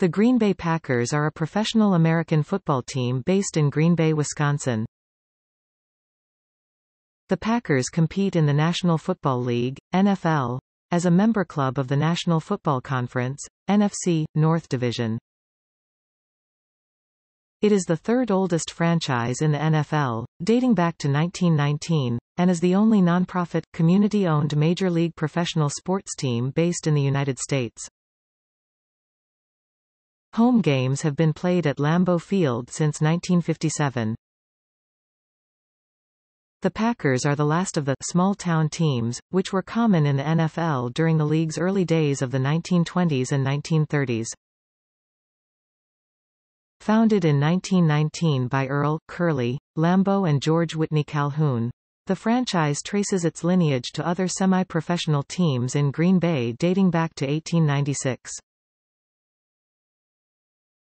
The Green Bay Packers are a professional American football team based in Green Bay, Wisconsin. The Packers compete in the National Football League, NFL, as a member club of the National Football Conference, NFC, North Division. It is the third oldest franchise in the NFL, dating back to 1919, and is the only nonprofit, community-owned Major League professional sports team based in the United States. Home games have been played at Lambeau Field since 1957. The Packers are the last of the small-town teams, which were common in the NFL during the league's early days of the 1920s and 1930s. Founded in 1919 by Earl, Curly, Lambeau and George Whitney Calhoun, the franchise traces its lineage to other semi-professional teams in Green Bay dating back to 1896.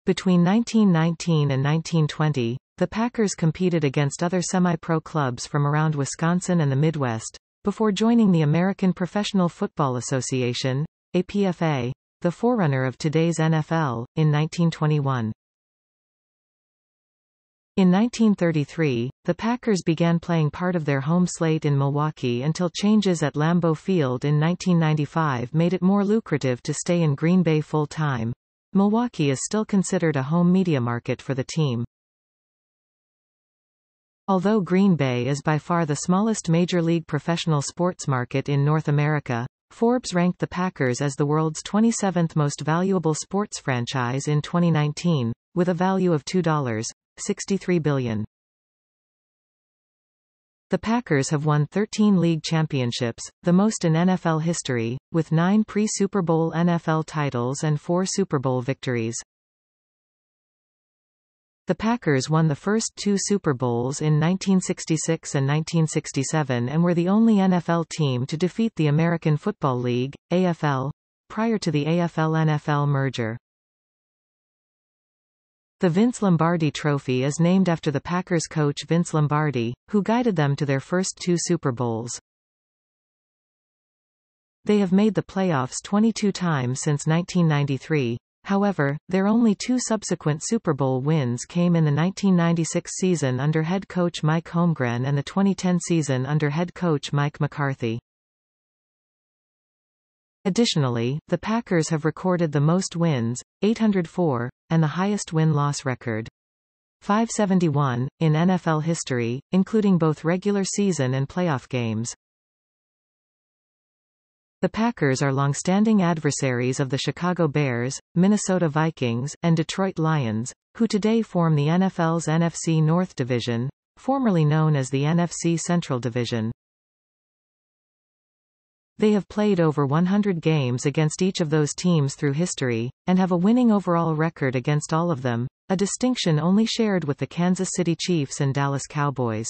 Between 1919 and 1920, the Packers competed against other semi-pro clubs from around Wisconsin and the Midwest, before joining the American Professional Football Association, APFA, the forerunner of today's NFL, in 1921. In 1933, the Packers began playing part of their home slate in Milwaukee until changes at Lambeau Field in 1995 made it more lucrative to stay in Green Bay full-time. Milwaukee is still considered a home media market for the team. Although Green Bay is by far the smallest major league professional sports market in North America, Forbes ranked the Packers as the world's 27th most valuable sports franchise in 2019, with a value of $2.63 billion. The Packers have won 13 league championships, the most in NFL history, with nine pre-Super Bowl NFL titles and four Super Bowl victories. The Packers won the first two Super Bowls in 1966 and 1967 and were the only NFL team to defeat the American Football League, AFL, prior to the AFL-NFL merger. The Vince Lombardi Trophy is named after the Packers coach Vince Lombardi, who guided them to their first two Super Bowls. They have made the playoffs 22 times since 1993. However, their only two subsequent Super Bowl wins came in the 1996 season under head coach Mike Holmgren and the 2010 season under head coach Mike McCarthy. Additionally, the Packers have recorded the most wins, 804, and the highest win-loss record. 571, in NFL history, including both regular season and playoff games. The Packers are long-standing adversaries of the Chicago Bears, Minnesota Vikings, and Detroit Lions, who today form the NFL's NFC North Division, formerly known as the NFC Central Division. They have played over 100 games against each of those teams through history, and have a winning overall record against all of them, a distinction only shared with the Kansas City Chiefs and Dallas Cowboys.